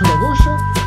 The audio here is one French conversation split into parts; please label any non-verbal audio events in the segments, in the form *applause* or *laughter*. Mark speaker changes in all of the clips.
Speaker 1: отсюда выше,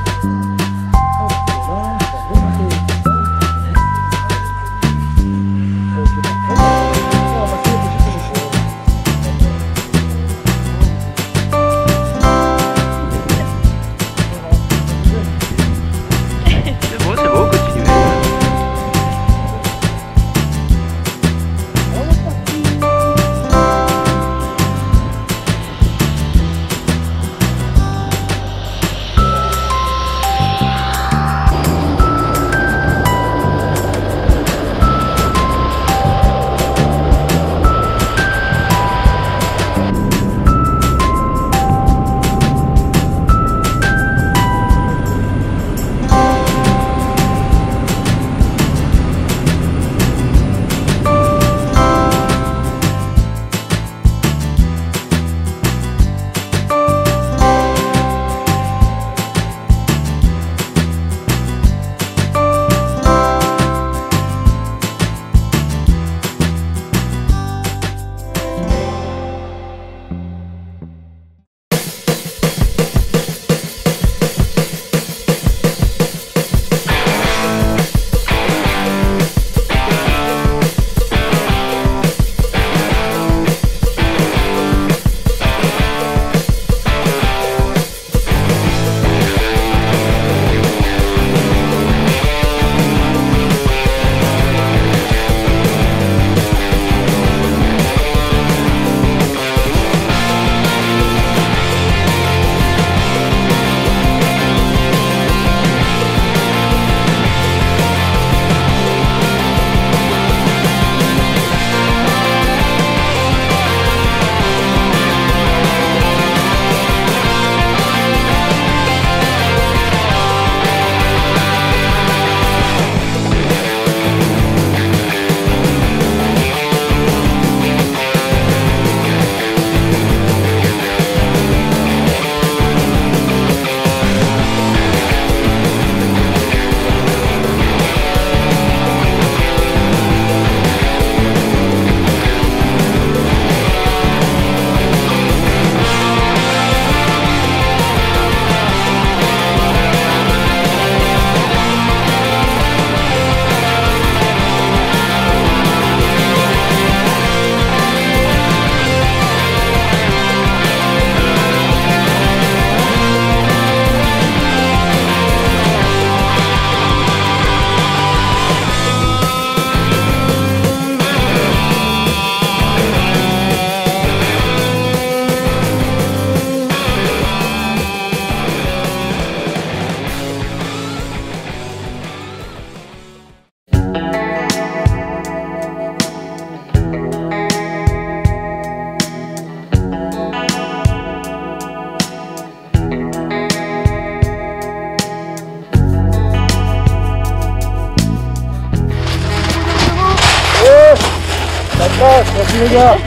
Speaker 1: Merci les gars.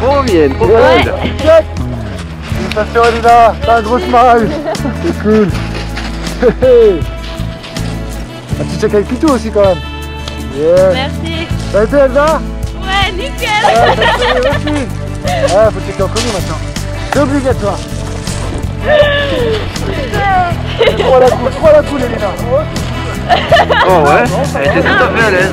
Speaker 2: Trop bien, trop
Speaker 1: Ouais. Check. Félicitations Elina, t'as un gros smile. C'est cool. ah, tu check avec Pitou aussi quand même. Yeah.
Speaker 3: Merci.
Speaker 1: Ça a été Elsa?
Speaker 3: Ouais, nickel.
Speaker 1: Ah, merci, merci. *laughs* Ah, faut checker en commun maintenant. C'est obligatoire. Trop la cool, trop la cool Elina.
Speaker 2: Oh ouais, elle était tout à fait à l'aise.